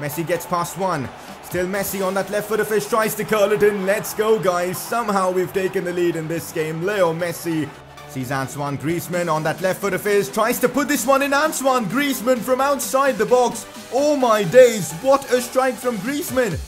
Messi gets past one. Still Messi on that left foot of his, tries to curl it in. Let's go, guys. Somehow we've taken the lead in this game. Leo Messi sees Antoine Griezmann on that left foot of his, tries to put this one in. Antoine Griezmann from outside the box. Oh my days, what a strike from Griezmann.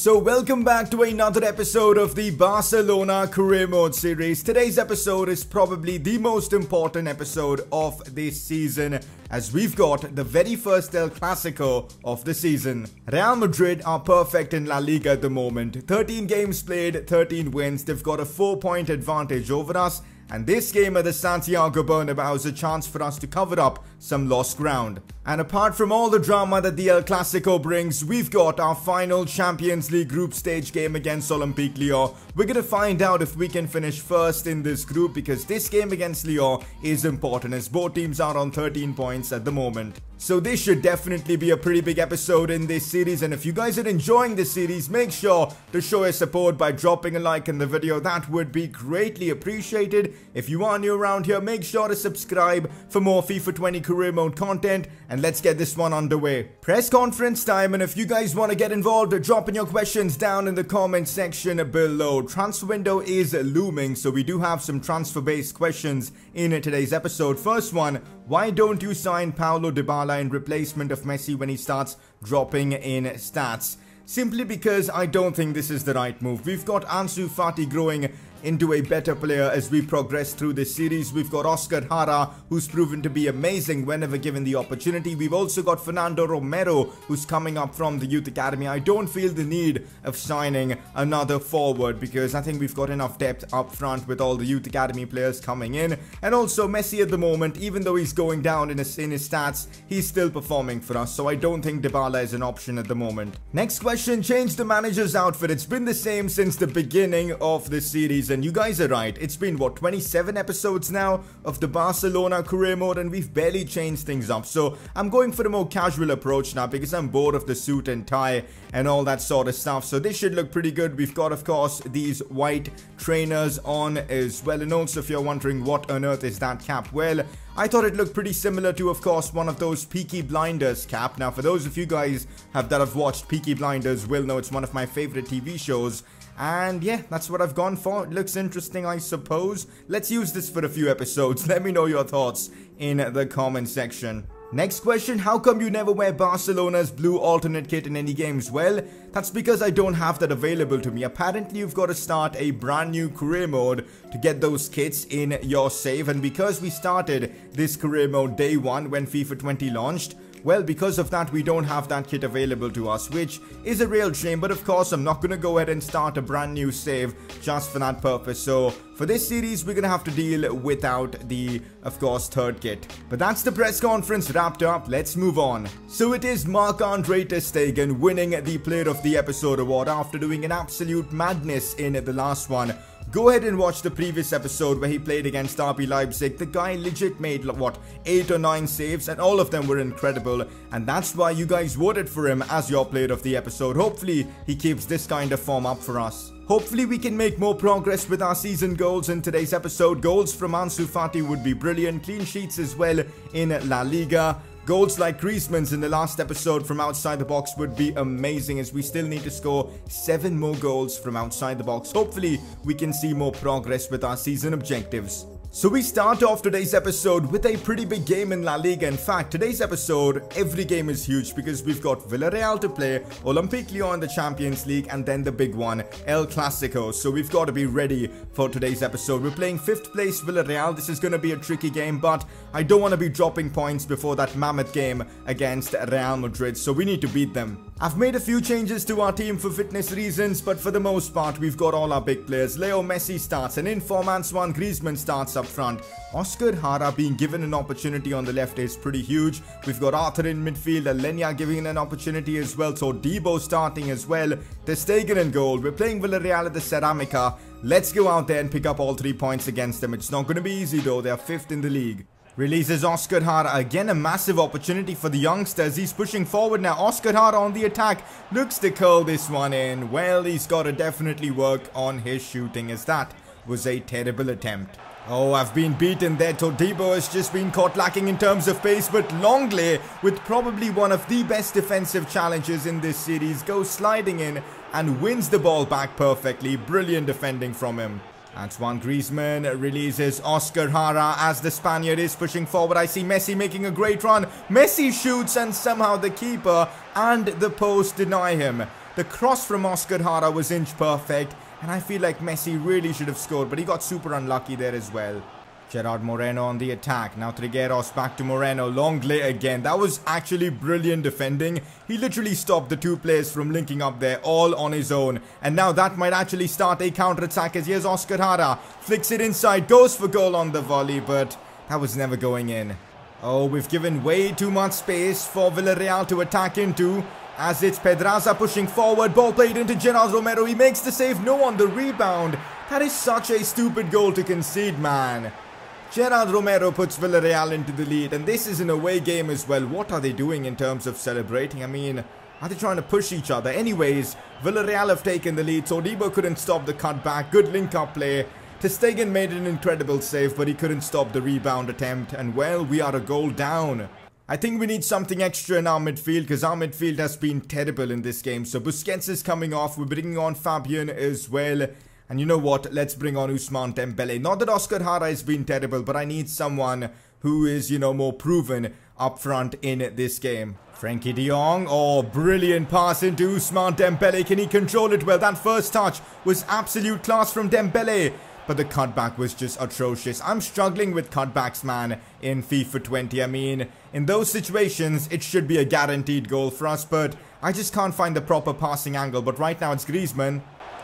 So welcome back to another episode of the Barcelona Career Mode series. Today's episode is probably the most important episode of this season as we've got the very first El Clasico of the season. Real Madrid are perfect in La Liga at the moment. 13 games played, 13 wins. They've got a 4 point advantage over us and this game at the Santiago Bernabeu is a chance for us to cover up some lost ground. And apart from all the drama that the El Clasico brings, we've got our final Champions League group stage game against Olympique Lyon. We're gonna find out if we can finish first in this group because this game against Lyon is important as both teams are on 13 points at the moment. So this should definitely be a pretty big episode in this series and if you guys are enjoying this series, make sure to show your support by dropping a like in the video. That would be greatly appreciated. If you are new around here, make sure to subscribe for more FIFA 20 career mode content and let's get this one underway. Press conference time and if you guys want to get involved, drop in your questions down in the comment section below. Transfer window is looming so we do have some transfer based questions in today's episode. First one, why don't you sign Paulo Dybala in replacement of Messi when he starts dropping in stats? Simply because I don't think this is the right move. We've got Ansu Fati growing into a better player as we progress through this series. We've got Oscar Hara, who's proven to be amazing whenever given the opportunity. We've also got Fernando Romero, who's coming up from the Youth Academy. I don't feel the need of signing another forward because I think we've got enough depth up front with all the Youth Academy players coming in. And also Messi at the moment, even though he's going down in his, in his stats, he's still performing for us. So I don't think Dybala is an option at the moment. Next question, change the manager's outfit. It's been the same since the beginning of the series and you guys are right. It's been, what, 27 episodes now of the Barcelona career mode and we've barely changed things up. So I'm going for a more casual approach now because I'm bored of the suit and tie and all that sort of stuff. So this should look pretty good. We've got, of course, these white trainers on as well. And also, if you're wondering what on earth is that cap, well, I thought it looked pretty similar to, of course, one of those Peaky Blinders cap. Now, for those of you guys have that have watched Peaky Blinders will know it's one of my favorite TV shows. And yeah, that's what I've gone for. It looks interesting, I suppose. Let's use this for a few episodes. Let me know your thoughts in the comment section. Next question, how come you never wear Barcelona's blue alternate kit in any games? Well, that's because I don't have that available to me. Apparently, you've got to start a brand new career mode to get those kits in your save. And because we started this career mode day one when FIFA 20 launched, well, because of that, we don't have that kit available to us, which is a real shame. But of course, I'm not going to go ahead and start a brand new save just for that purpose. So for this series, we're going to have to deal without the, of course, third kit. But that's the press conference wrapped up. Let's move on. So it is Marc-Andre Ter Stegen winning the Player of the Episode award after doing an absolute madness in the last one. Go ahead and watch the previous episode where he played against RB Leipzig. The guy legit made, what, 8 or 9 saves and all of them were incredible. And that's why you guys voted for him as your player of the episode. Hopefully, he keeps this kind of form up for us. Hopefully we can make more progress with our season goals in today's episode. Goals from Ansu Fati would be brilliant. Clean sheets as well in La Liga. Goals like Griezmann's in the last episode from outside the box would be amazing as we still need to score 7 more goals from outside the box. Hopefully, we can see more progress with our season objectives. So we start off today's episode with a pretty big game in La Liga. In fact, today's episode, every game is huge because we've got Villarreal to play, Olympique Lyon in the Champions League, and then the big one, El Clasico. So we've got to be ready for today's episode. We're playing 5th place Villarreal. This is going to be a tricky game, but I don't want to be dropping points before that mammoth game against Real Madrid, so we need to beat them. I've made a few changes to our team for fitness reasons, but for the most part, we've got all our big players. Leo Messi starts, and in form Antoine Griezmann starts up front. Oscar Hara being given an opportunity on the left is pretty huge. We've got Arthur in midfield, Aleñá giving an opportunity as well, so Debo starting as well. Ter Stegen in goal. We're playing Villarreal at the Ceramica. Let's go out there and pick up all three points against them. It's not going to be easy though, they're fifth in the league. Releases Oscar Jara. Again, a massive opportunity for the youngsters. He's pushing forward now. Oscar Jara on the attack. Looks to curl this one in. Well, he's got to definitely work on his shooting as that was a terrible attempt. Oh, I've been beaten there. Todibo has just been caught lacking in terms of pace, but Lenglet, with probably one of the best defensive challenges in this series, goes sliding in and wins the ball back perfectly. Brilliant defending from him. Antoine Griezmann releases Oscar Hara as the Spaniard is pushing forward. I see Messi making a great run. Messi shoots and somehow the keeper and the post deny him. The cross from Oscar Hara was inch perfect and I feel like Messi really should have scored but he got super unlucky there as well. Gerard Moreno on the attack. Now Trigueros back to Moreno. Lenglet again. That was actually brilliant defending. He literally stopped the two players from linking up there all on his own. And now that might actually start a counter-attack as here's Oscar Hara. Flicks it inside. Goes for goal on the volley. But that was never going in. Oh, we've given way too much space for Villarreal to attack into. As it's Pedraza pushing forward. Ball played into Gerard Romero. He makes the save. No on the rebound. That is such a stupid goal to concede, man. Gerard Romero puts Villarreal into the lead, and this is an away game as well. What are they doing in terms of celebrating? I mean, are they trying to push each other? Anyways, Villarreal have taken the lead. Todibo couldn't stop the cutback. Good link-up play. ter Stegen made an incredible save, but he couldn't stop the rebound attempt. And well, we are a goal down. I think we need something extra in our midfield because our midfield has been terrible in this game. So Busquets is coming off. We're bringing on Fabian as well. And you know what? Let's bring on Ousmane Dembele. Not that Oscar Hara has been terrible, but I need someone who is, you know, more proven up front in this game. Frenkie de Jong. Oh, brilliant pass into Ousmane Dembele. Can he control it well? That first touch was absolute class from Dembele. But the cutback was just atrocious. I'm struggling with cutbacks, man, in FIFA 20. I mean, in those situations, it should be a guaranteed goal for us. But I just can't find the proper passing angle. But right now, it's Griezmann.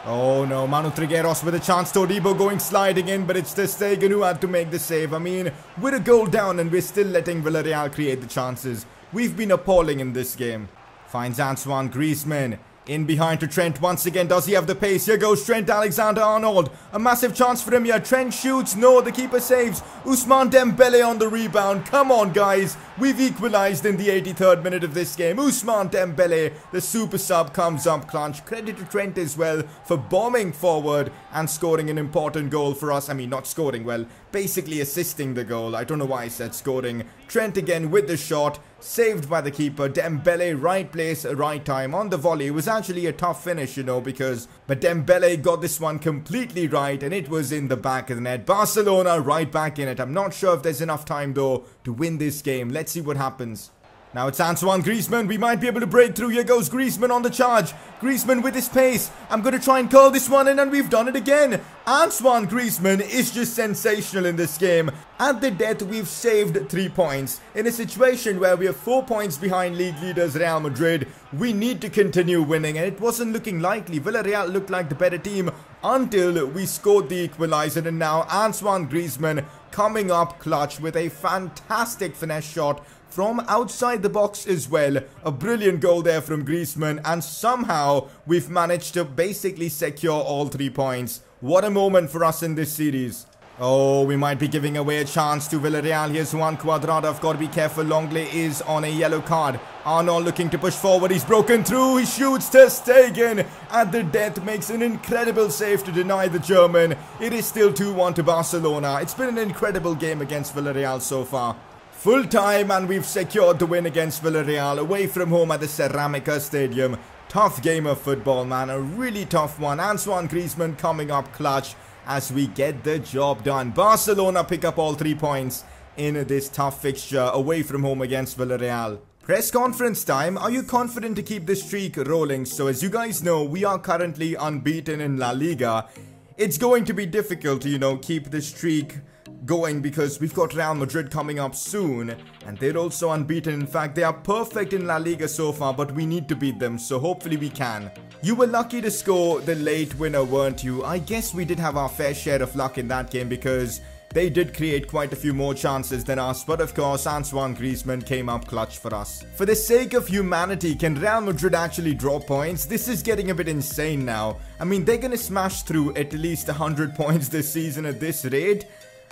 Oh no, Manu Trigueros with a chance. Todibo going sliding in, but it's ter Stegen who had to make the save. I mean, we're a goal down and we're still letting Villarreal create the chances. We've been appalling in this game. Finds Antoine Griezmann. In behind to Trent once again. Does he have the pace? Here goes Trent Alexander-Arnold. A massive chance for him here. Trent shoots. No, the keeper saves. Ousmane Dembele on the rebound. Come on, guys. We've equalized in the 83rd minute of this game. Ousmane Dembele, the super sub, comes up clutch. Credit to Trent as well for bombing forward and scoring an important goal for us. I mean, not scoring, well, basically assisting the goal. I don't know why I said scoring. Trent again with the shot. Saved by the keeper. Dembele, right place, right time. On the volley. It was actually a tough finish, you know, because... But Dembele got this one completely right, and it was in the back of the net. Barcelona right back in it. I'm not sure if there's enough time, though, to win this game. Let's see what happens. Now it's Antoine Griezmann. We might be able to break through. Here goes Griezmann on the charge. Griezmann with his pace. I'm going to try and curl this one in and we've done it again. Antoine Griezmann is just sensational in this game. At the death, we've saved 3 points. In a situation where we are 4 points behind league leaders Real Madrid, we need to continue winning and it wasn't looking likely. Villarreal looked like the better team until we scored the equalizer and now Antoine Griezmann coming up clutch with a fantastic finesse shot from outside the box as well. A brilliant goal there from Griezmann and somehow we've managed to basically secure all three points. What a moment for us in this series. Oh, we might be giving away a chance to Villarreal. Here's Juan Cuadrado. I've got to be careful. Lenglet is on a yellow card. Arnold looking to push forward. He's broken through. He shoots ter Stegen. At the death makes an incredible save to deny the German. It is still 2-1 to Barcelona. It's been an incredible game against Villarreal so far. Full time and we've secured the win against Villarreal away from home at the Ceramica Stadium. Tough game of football, man. A really tough one. Antoine Griezmann coming up clutch as we get the job done. Barcelona pick up all three points in this tough fixture away from home against Villarreal. Press conference time. Are you confident to keep this streak rolling? So as you guys know, we are currently unbeaten in La Liga. It's going to be difficult to, you know, keep the streak going because we've got Real Madrid coming up soon and they're also unbeaten. In fact, they are perfect in La Liga so far, but we need to beat them, so hopefully we can. You were lucky to score the late winner, weren't you? I guess we did have our fair share of luck in that game because they did create quite a few more chances than us, but of course Antoine Griezmann came up clutch for us. For the sake of humanity, can Real Madrid actually draw points? This is getting a bit insane now. I mean, they're gonna smash through at least 100 points this season at this rate.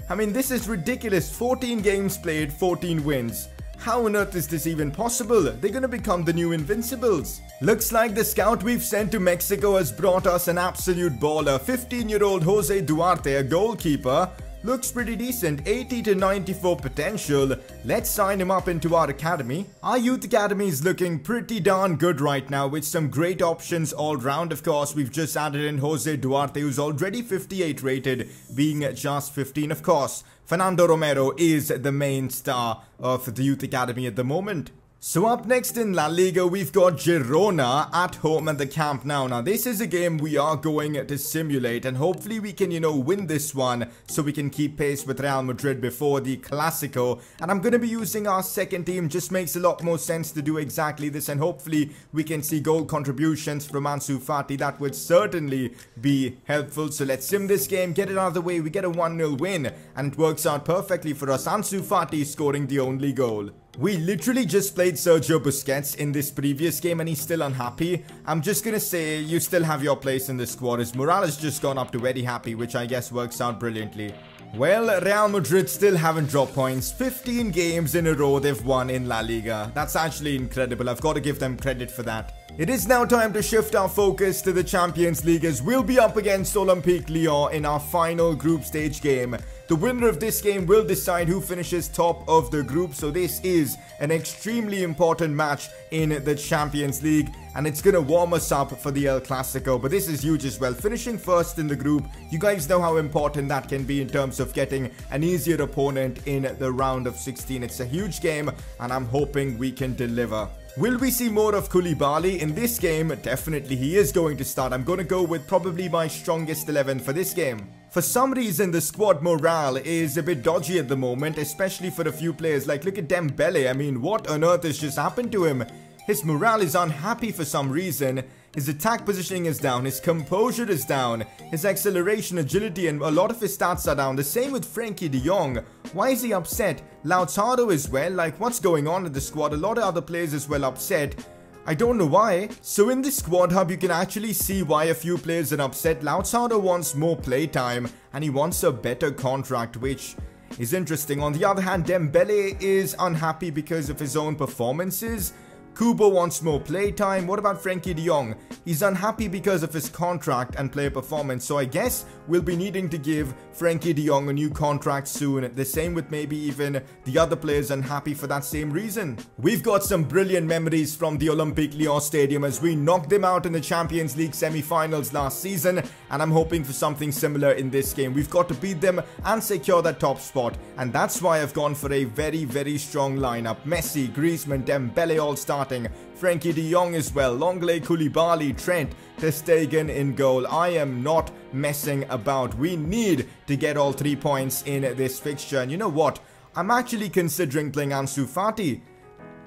I mean, this is ridiculous. 14 games played, 14 wins. How on earth is this even possible? They're gonna become the new Invincibles. Looks like the scout we've sent to Mexico has brought us an absolute baller. 15-year-old Jose Duarte, a goalkeeper, Looks pretty decent, 80 to 94 potential. Let's sign him up into our academy. Our youth academy is looking pretty darn good right now with some great options all round. Of course, we've just added in Jose Duarte who's already 58 rated, being just 15 of course. Fernando Romero is the main star of the youth academy at the moment. So up next in La Liga, we've got Girona at home at the Camp Nou. Now, this is a game we are going to simulate and hopefully we can, you know, win this one so we can keep pace with Real Madrid before the Clasico. And I'm going to be using our second team. Just makes a lot more sense to do exactly this and hopefully we can see goal contributions from Ansu Fati. That would certainly be helpful. So let's sim this game, get it out of the way. We get a 1-0 win and it works out perfectly for us. Ansu Fati scoring the only goal. We literally just played Sergio Busquets in this previous game and he's still unhappy. I'm just gonna say you still have your place in the squad. His morale has just gone up to very happy, which I guess works out brilliantly. Well, Real Madrid still haven't dropped points. 15 games in a row they've won in La Liga. That's actually incredible. I've got to give them credit for that. It is now time to shift our focus to the Champions League as we'll be up against Olympique Lyon in our final group stage game. The winner of this game will decide who finishes top of the group, so this is an extremely important match in the Champions League, and it's gonna warm us up for the El Clasico, but this is huge as well. Finishing first in the group, you guys know how important that can be in terms of getting an easier opponent in the round of 16. It's a huge game, and I'm hoping we can deliver. Will we see more of Koulibaly in this game? Definitely he is going to start. I'm going to go with probably my strongest 11 for this game. For some reason, the squad morale is a bit dodgy at the moment, especially for a few players. Like, look at Dembele. I mean, what on earth has just happened to him? His morale is unhappy for some reason. His attack positioning is down, his composure is down, his acceleration, agility, and a lot of his stats are down. The same with Frenkie de Jong. Why is he upset? Lautaro as well, like what's going on in the squad? A lot of other players as well upset. I don't know why. So in the squad hub, you can actually see why a few players are upset. Lautaro wants more playtime and he wants a better contract, which is interesting. On the other hand, Dembele is unhappy because of his own performances. Kubo wants more playtime. What about Frenkie de Jong? He's unhappy because of his contract and player performance, so I guess we'll be needing to give Frenkie de Jong a new contract soon. The same with maybe even the other players unhappy for that same reason. We've got some brilliant memories from the Olympique Lyon Stadium as we knocked them out in the Champions League semi-finals last season, and I'm hoping for something similar in this game. We've got to beat them and secure that top spot, and that's why I've gone for a very, very strong lineup. Messi, Griezmann, Dembele all-star starting. Frenkie de Jong as well. Lenglet, Koulibaly, Trent, Ter Stegen in goal. I am not messing about. We need to get all three points in this fixture. And you know what? I'm actually considering playing Ansu Fati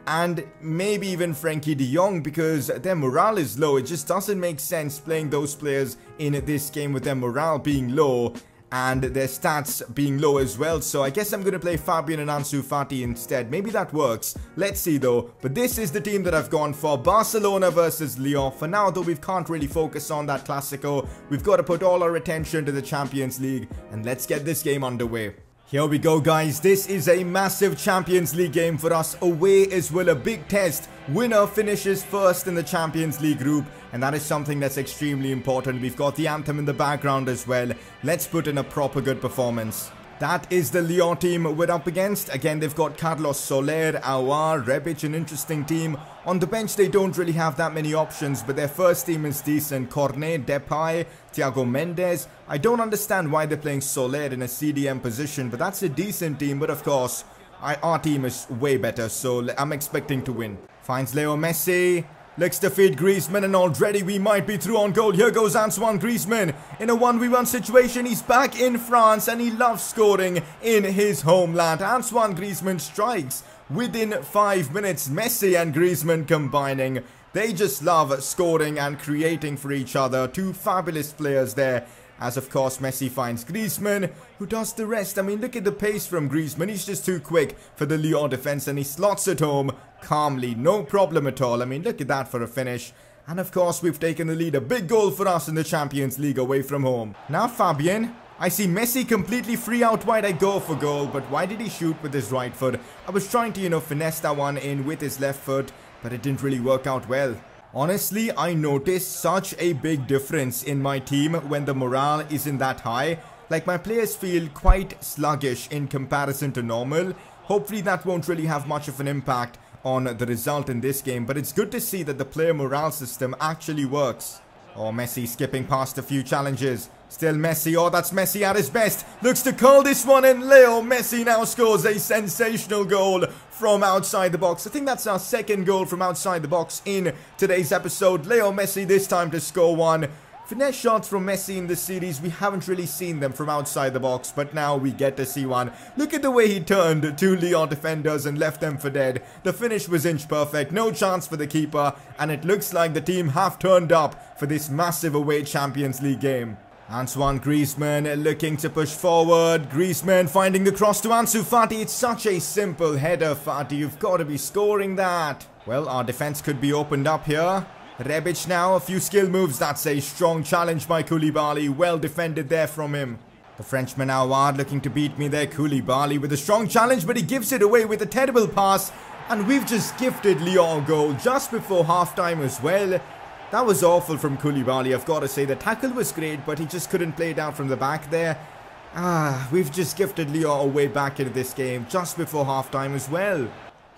and maybe even Frenkie de Jong because their morale is low. It just doesn't make sense playing those players in this game with their morale being low and their stats being low as well. So I guess I'm going to play Fabian and Ansu Fati instead. Maybe that works. Let's see though. But this is the team that I've gone for. Barcelona versus Lyon. For now though, we can't really focus on that Clasico. We've got to put all our attention to the Champions League. And let's get this game underway. Here we go guys, this is a massive Champions League game for us, away as well a big test. Winner finishes first in the Champions League group and that is something that's extremely important. We've got the anthem in the background as well. Let's put in a proper good performance. That is the Lyon team we're up against. Again, they've got Carlos Soler, Aouar, Rebic, an interesting team. On the bench, they don't really have that many options, but their first team is decent. Cornet, Depay, Thiago Mendes. I don't understand why they're playing Soler in a CDM position, but that's a decent team. But of course, I, our team is way better, so I'm expecting to win. Finds Leo Messi. To feed Griezmann and already we might be through on goal. Here goes Antoine Griezmann. In a 1v1 situation, he's back in France and he loves scoring in his homeland. Antoine Griezmann strikes within 5 minutes. Messi and Griezmann combining. They just love scoring and creating for each other. Two fabulous players there. As of course Messi finds Griezmann, who does the rest. I mean, look at the pace from Griezmann. He's just too quick for the Lyon defense and he slots it home calmly. No problem at all. I mean, look at that for a finish. And of course, we've taken the lead. A big goal for us in the Champions League away from home. Now Fabian. I see Messi completely free out wide. I go for goal, but why did he shoot with his right foot? I was trying to, you know, finesse that one in with his left foot, but it didn't really work out well. Honestly, I notice such a big difference in my team when the morale isn't that high. Like my players feel quite sluggish in comparison to normal. Hopefully that won't really have much of an impact on the result in this game, but it's good to see that the player morale system actually works. Oh, Messi skipping past a few challenges. Still Messi. Oh, that's Messi at his best. Looks to call this one in. Leo Messi now scores a sensational goal from outside the box. I think that's our second goal from outside the box in today's episode. Leo Messi this time to score one. Finesse shots from Messi in this series, we haven't really seen them from outside the box, but now we get to see one. Look at the way he turned two Lyon defenders and left them for dead. The finish was inch perfect, no chance for the keeper, and it looks like the team have turned up for this massive away Champions League game. Antoine Griezmann looking to push forward. Griezmann finding the cross to Ansu Fati. It's such a simple header, Fati. You've got to be scoring that. Well, our defense could be opened up here. Rebic now, a few skill moves. That's a strong challenge by Koulibaly. Well defended there from him. The Frenchman Aouar looking to beat me there. Koulibaly with a strong challenge, but he gives it away with a terrible pass. And we've just gifted Lyon a goal just before halftime as well. That was awful from Koulibaly, I've got to say. The tackle was great, but he just couldn't play out from the back there. Ah, we've just gifted Lyon a way back into this game just before halftime as well.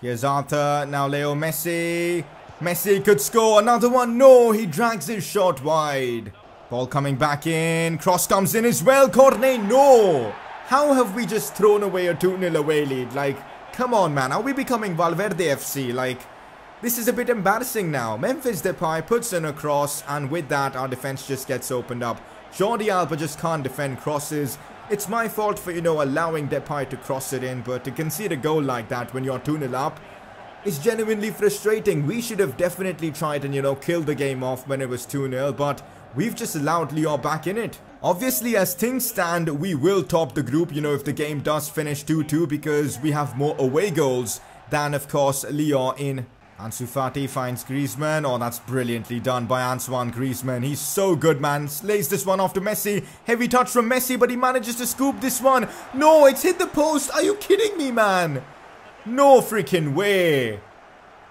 Here's Arthur, now Leo Messi. Messi could score another one. No, he drags his shot wide. Ball coming back in. Cross comes in as well. Cornet, no. How have we just thrown away a 2-0 away lead? Like, come on, man. Are we becoming Valverde FC? Like, this is a bit embarrassing now. Memphis Depay puts in a cross, and with that, our defense just gets opened up. Jordi Alba just can't defend crosses. It's my fault for, you know, allowing Depay to cross it in, but to concede a goal like that when you're 2-0 up, it's genuinely frustrating. We should have definitely tried and, you know, killed the game off when it was 2-0, but we've just allowed Lyon back in it. Obviously, as things stand, we will top the group, you know, if the game does finish 2-2 because we have more away goals than, of course, Lyon in. Ansu Fati finds Griezmann. Oh, that's brilliantly done by Antoine Griezmann. He's so good, man. Slays this one off to Messi. Heavy touch from Messi, but he manages to scoop this one. No, it's hit the post. Are you kidding me, man? No freaking way.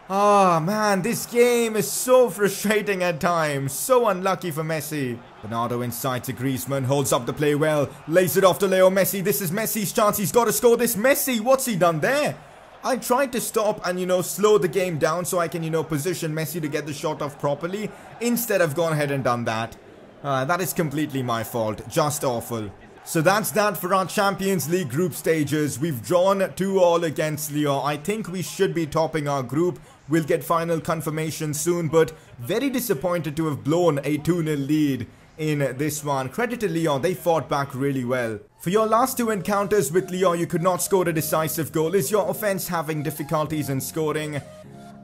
Ah, oh, man, this game is so frustrating at times. So unlucky for Messi. Bernardo inside to Griezmann, holds up the play well, lays it off to Leo Messi. This is Messi's chance. He's got to score this. Messi, what's he done there? I tried to stop and, you know, slow the game down so I can, you know, position Messi to get the shot off properly. Instead, I've gone ahead and done that. Uh, that is completely my fault. Just awful. So that's that for our Champions League group stages. We've drawn 2 all against Lyon. I think we should be topping our group. We'll get final confirmation soon, but very disappointed to have blown a 2-0 lead in this one. Credit to Lyon, they fought back really well. For your last two encounters with Lyon, you could not score a decisive goal. Is your offense having difficulties in scoring?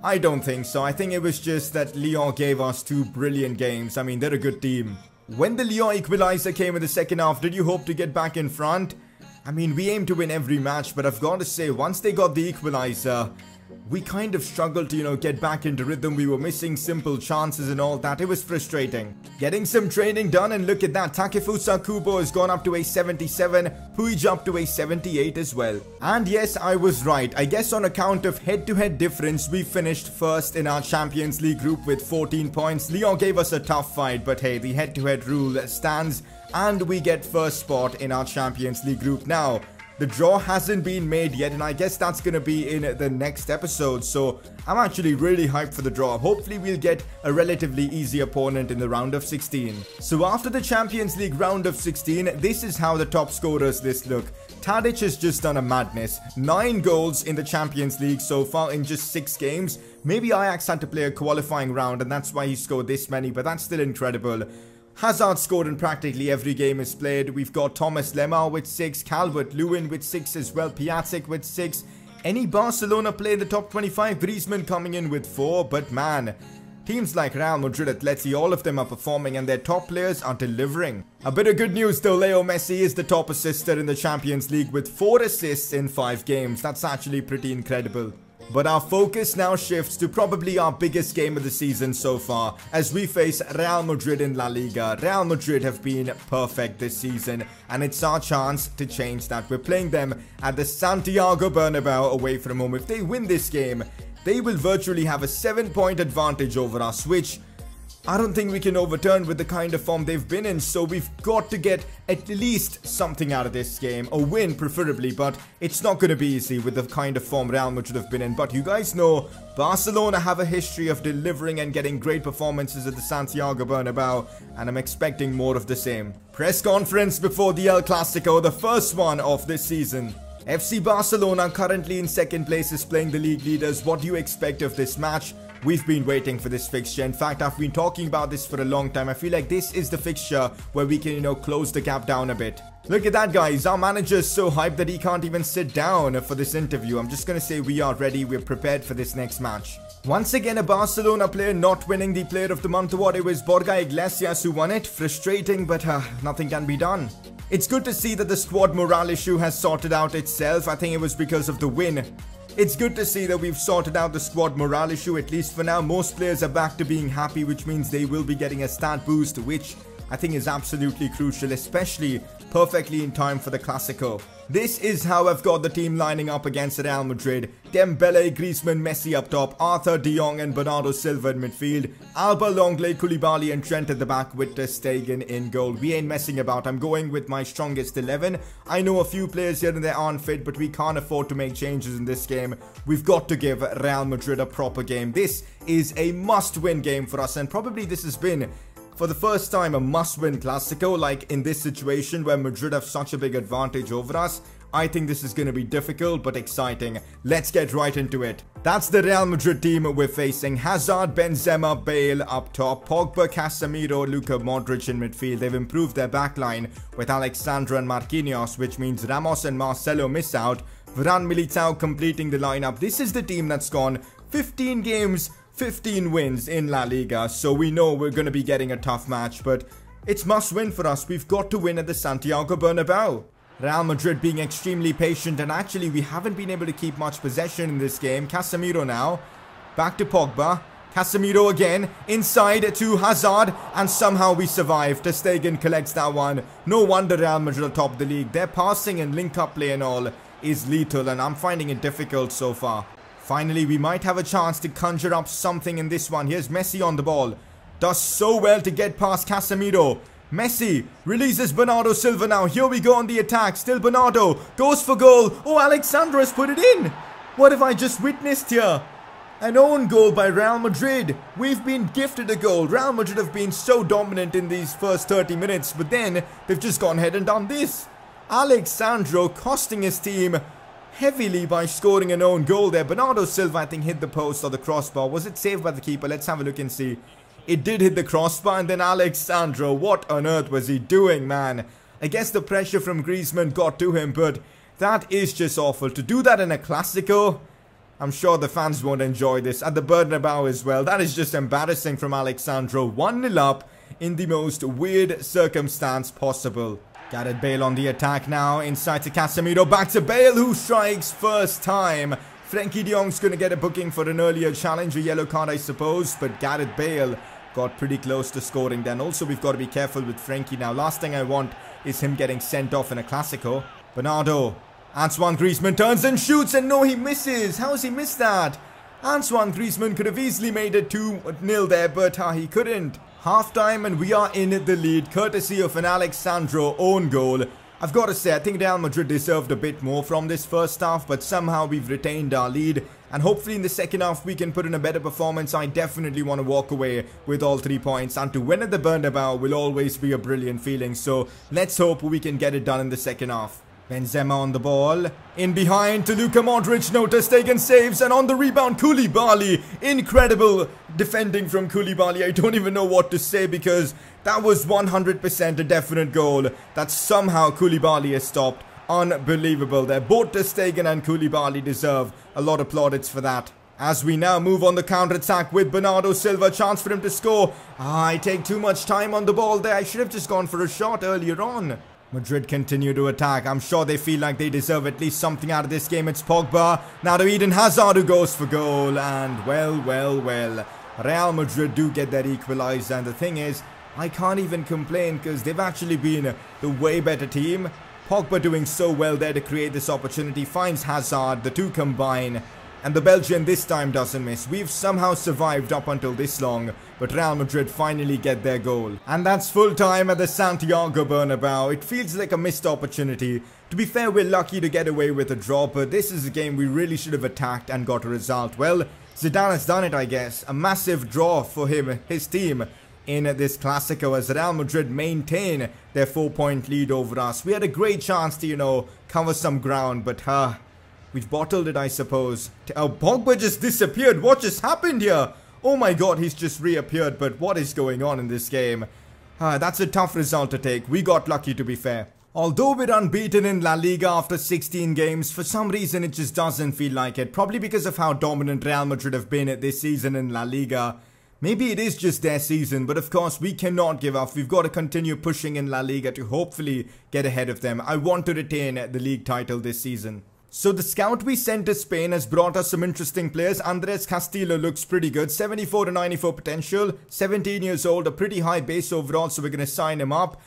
I don't think so. I think it was just that Lyon gave us two brilliant games. I mean, they're a good team. When the Lyon equalizer came in the second half, did you hope to get back in front? I mean, we aim to win every match, but I've got to say, once they got the equalizer, we kind of struggled to, you know, get back into rhythm. We were missing simple chances and all that. It was frustrating. Getting some training done and look at that. Takefusa Kubo has gone up to a 77. Puig up to a 78 as well. And yes, I was right. I guess on account of head-to-head -head difference, we finished first in our Champions League group with 14 points. Lyon gave us a tough fight, but hey, the head-to-head -head rule stands and we get first spot in our Champions League group now. The draw hasn't been made yet, and I guess that's going to be in the next episode. So I'm actually really hyped for the draw. Hopefully we'll get a relatively easy opponent in the round of 16. So after the Champions League round of 16, this is how the top scorers list look. Tadic has just done a madness. 9 goals in the Champions League so far in just 6 games. Maybe Ajax had to play a qualifying round and that's why he scored this many, but that's still incredible. Hazard scored in practically every game is played. We've got Thomas Lemar with 6, Calvert-Lewin with 6 as well, Piatek with 6. Any Barcelona play in the top 25, Griezmann coming in with 4, but man, teams like Real Madrid, Atleti, all of them are performing and their top players are delivering. A bit of good news though, Leo Messi is the top assister in the Champions League with 4 assists in 5 games. That's actually pretty incredible. But our focus now shifts to probably our biggest game of the season so far as we face Real Madrid in La Liga. Real Madrid have been perfect this season and it's our chance to change that. We're playing them at the Santiago Bernabeu away from home. If they win this game, they will virtually have a 7 point advantage over us, which I don't think we can overturn with the kind of form they've been in, so we've got to get at least something out of this game. A win, preferably, but it's not going to be easy with the kind of form Real Madrid have been in. But you guys know, Barcelona have a history of delivering and getting great performances at the Santiago Bernabeu, and I'm expecting more of the same. Press conference before the El Clasico, the first one of this season. FC Barcelona currently in second place is playing the league leaders. What do you expect of this match? We've been waiting for this fixture. In fact, I've been talking about this for a long time. I feel like this is the fixture where we can, you know, close the gap down a bit. Look at that, guys. Our manager is so hyped that he can't even sit down for this interview. I'm just going to say we are ready. We're prepared for this next match. Once again, a Barcelona player not winning the Player of the Month award. It was Borja Iglesias who won it. Frustrating, but uh, nothing can be done. It's good to see that the squad morale issue has sorted out itself. I think it was because of the win. It's good to see that we've sorted out the squad morale issue at least for now. Most players are back to being happy which means they will be getting a stat boost which I think is absolutely crucial especially perfectly in time for the Clasico. This is how I've got the team lining up against Real Madrid. Dembele, Griezmann, Messi up top, Arthur De Jong and Bernardo Silva in midfield, Alba, Lenglet, Koulibaly and Trent at the back with Ter Stegen in goal. We ain't messing about. I'm going with my strongest 11. I know a few players here and there aren't fit, but we can't afford to make changes in this game. We've got to give Real Madrid a proper game. This is a must-win game for us and probably this has been for the first time a must-win Clasico like in this situation where Madrid have such a big advantage over us. I think this is going to be difficult but exciting. Let's get right into it. That's the Real Madrid team we're facing. Hazard, Benzema, Bale up top. Pogba, Casemiro, Luka Modric in midfield. They've improved their backline with Alex Sandro and Marquinhos which means Ramos and Marcelo miss out. Varane Militao completing the lineup. This is the team that's gone 15 games 15 wins in La Liga, so we know we're going to be getting a tough match, but it's must win for us. We've got to win at the Santiago Bernabeu. Real Madrid being extremely patient, and actually we haven't been able to keep much possession in this game. Casemiro now, back to Pogba. Casemiro again, inside to Hazard, and somehow we survive. Ter Stegen collects that one. No wonder Real Madrid top the league. Their passing and link-up play and all is lethal, and I'm finding it difficult so far. Finally, we might have a chance to conjure up something in this one. Here's Messi on the ball. Does so well to get past Casemiro. Messi releases Bernardo Silva now. Here we go on the attack. Still Bernardo. Goes for goal. Oh, Alex Sandro has put it in. What have I just witnessed here? An own goal by Real Madrid. We've been gifted a goal. Real Madrid have been so dominant in these first 30 minutes, but then they've just gone ahead and done this. Alex Sandro costing his team heavily by scoring an own goal there. Bernardo Silva, I think, hit the post or the crossbar. Was it saved by the keeper? Let's have a look and see. It did hit the crossbar and then Alex Sandro. What on earth was he doing, man? I guess the pressure from Griezmann got to him, but that is just awful. To do that in a Clasico, I'm sure the fans won't enjoy this. At the Bernabeu as well. That is just embarrassing from Alex Sandro. 1-0 up in the most weird circumstance possible. Gareth Bale on the attack now. Inside to Casemiro. Back to Bale who strikes first time. Frenkie de Jong's going to get a booking for an earlier challenge. A yellow card I suppose. But Gareth Bale got pretty close to scoring then. Also we've got to be careful with Frenkie now. Last thing I want is him getting sent off in a Clasico. Bernardo. Antoine Griezmann turns and shoots and no he misses. How has he missed that? Antoine Griezmann could have easily made it 2-0 there but uh, he couldn't. Half time and we are in the lead courtesy of an Alex Sandro own goal. I've got to say, I think Real Madrid deserved a bit more from this first half, but somehow we've retained our lead. And hopefully in the second half we can put in a better performance. I definitely want to walk away with all three points. And to win at the Bernabeu will always be a brilliant feeling. So let's hope we can get it done in the second half. Benzema on the ball. In behind to Luka Modric. No Ter Stegen saves. And on the rebound, Koulibaly. Incredible defending from Koulibaly. I don't even know what to say because that was 100% a definite goal that somehow Koulibaly has stopped. Unbelievable there. Both Stegen and Koulibaly deserve a lot of plaudits for that. As we now move on the counter-attack with Bernardo Silva. Chance for him to score. Ah, I take too much time on the ball there. I should have just gone for a shot earlier on. Madrid continue to attack. I'm sure they feel like they deserve at least something out of this game. It's Pogba. Now to Eden Hazard who goes for goal. And well, well, well. Real Madrid do get that equalised. And the thing is, I can't even complain because they've actually been the way better team. Pogba doing so well there to create this opportunity. Finds Hazard. The two combine. And the Belgian this time doesn't miss. We've somehow survived up until this long, but Real Madrid finally get their goal. And that's full time at the Santiago Bernabeu. It feels like a missed opportunity. To be fair, we're lucky to get away with a draw, but this is a game we really should have attacked and got a result. Well, Zidane has done it, I guess. A massive draw for him, his team in this Clasico as Real Madrid maintain their four-point lead over us. We had a great chance to, you know, cover some ground, but uh, We've bottled it, I suppose. Oh, Pogba just disappeared. What just happened here? Oh my god, he's just reappeared. But what is going on in this game? Uh, that's a tough result to take. We got lucky, to be fair. Although we're unbeaten in La Liga after 16 games, for some reason it just doesn't feel like it. Probably because of how dominant Real Madrid have been at this season in La Liga. Maybe it is just their season, but of course we cannot give up. We've got to continue pushing in La Liga to hopefully get ahead of them. I want to retain the league title this season. So the scout we sent to Spain has brought us some interesting players. Andres Castillo looks pretty good. 74 to 94 potential. 17 years old. A pretty high base overall. So we're going to sign him up.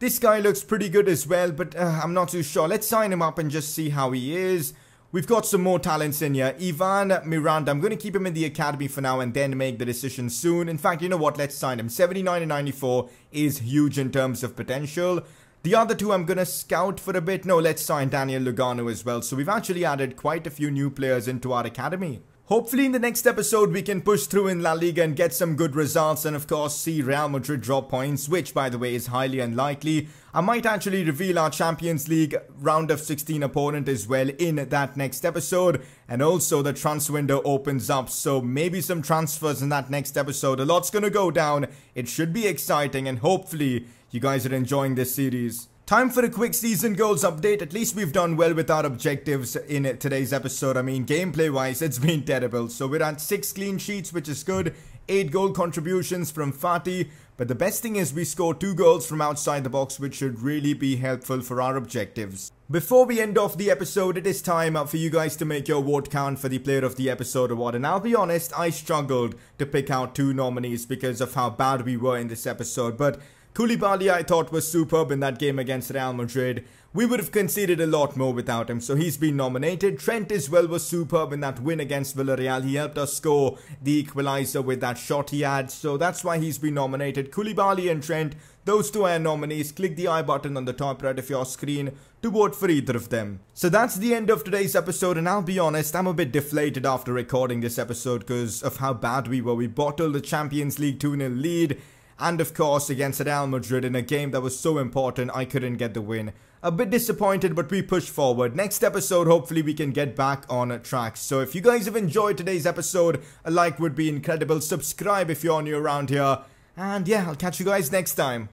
This guy looks pretty good as well. But uh, I'm not too sure. Let's sign him up and just see how he is. We've got some more talents in here. Ivan Miranda. I'm going to keep him in the academy for now and then make the decision soon. In fact, you know what? Let's sign him. 79 to 94 is huge in terms of potential. The other two I'm going to scout for a bit. No, let's sign Daniel Lugano as well. So we've actually added quite a few new players into our academy. Hopefully in the next episode we can push through in La Liga and get some good results and of course see Real Madrid drop points which by the way is highly unlikely. I might actually reveal our Champions League round of 16 opponent as well in that next episode and also the transfer window opens up so maybe some transfers in that next episode. A lot's gonna go down. It should be exciting and hopefully you guys are enjoying this series. Time for a quick season goals update. At least we've done well with our objectives in today's episode. I mean, gameplay wise, it's been terrible. So we're at 6 clean sheets, which is good. 8 goal contributions from Fati. But the best thing is we scored 2 goals from outside the box, which should really be helpful for our objectives. Before we end off the episode, it is time for you guys to make your vote count for the Player of the Episode award. And I'll be honest, I struggled to pick out two nominees because of how bad we were in this episode. But Koulibaly I thought was superb in that game against Real Madrid. We would have conceded a lot more without him, so he's been nominated. Trent as well was superb in that win against Villarreal. He helped us score the equaliser with that shot he had, so that's why he's been nominated. Koulibaly and Trent, those two are nominees. Click the I button on the top right of your screen to vote for either of them. So that's the end of today's episode, and I'll be honest, I'm a bit deflated after recording this episode because of how bad we were. We bottled the Champions League 2-0 lead, and of course against Real Madrid in a game that was so important I couldn't get the win. A bit disappointed but we push forward. Next episode hopefully we can get back on track. So if you guys have enjoyed today's episode, a like would be incredible. Subscribe if you're new around here. And yeah, I'll catch you guys next time.